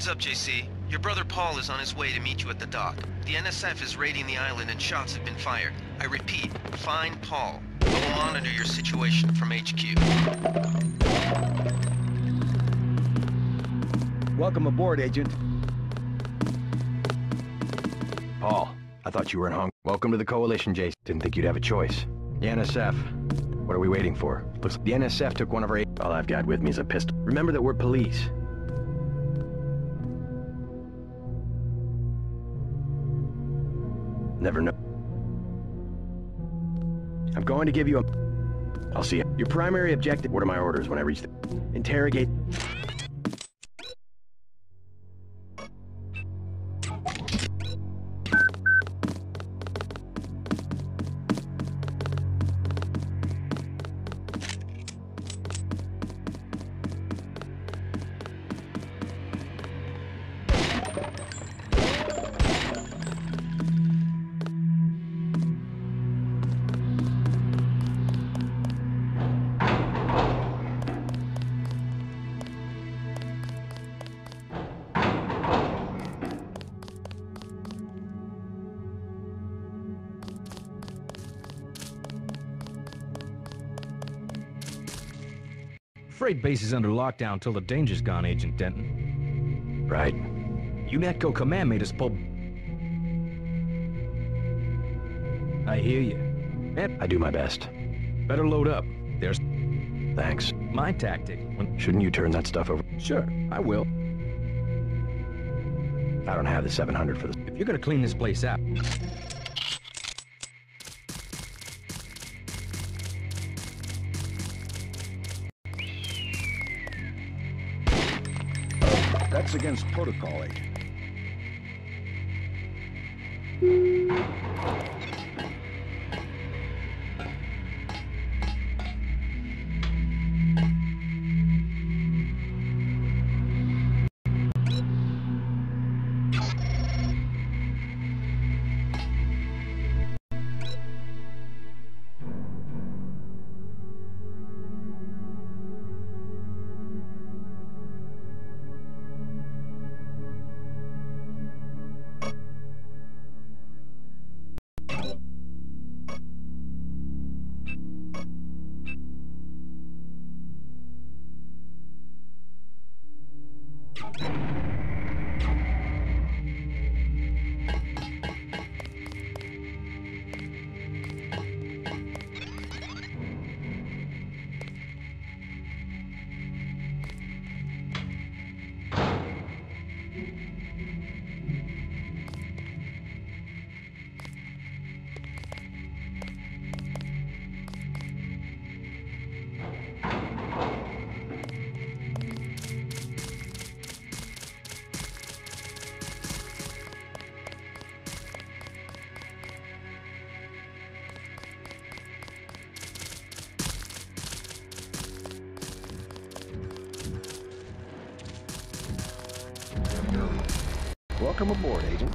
Heads up, JC. Your brother Paul is on his way to meet you at the dock. The NSF is raiding the island and shots have been fired. I repeat, find Paul. I will monitor your situation from HQ. Welcome aboard, Agent. Paul, I thought you were in Hong Welcome to the Coalition, JC. Didn't think you'd have a choice. The NSF. What are we waiting for? Looks like the NSF took one of our... All I've got with me is a pistol. Remember that we're police. Never know. I'm going to give you a... I'll see you. Your primary objective... What are my orders when I reach the... Interrogate... Freight base is under lockdown till the danger's gone, Agent Denton. Right. UNATCO command made us pull... I hear you. And I do my best. better load up. There's Thanks. my tactic. When... Shouldn't you turn that stuff over? Sure, I will. I don't have the 700 for this. If you're gonna clean this place out, That's against protocol, Agent. Welcome aboard, Agent.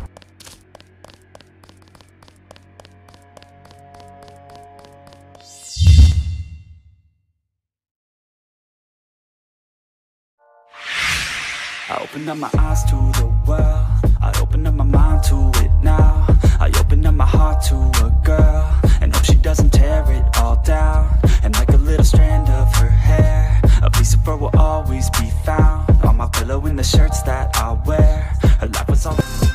I open up my eyes to the world. I open up my mind to it now. I open up my heart to a girl. And hope she doesn't tear it all down. And like a little strand of her hair A piece of her will always be found. On my pillow in the shirts that song.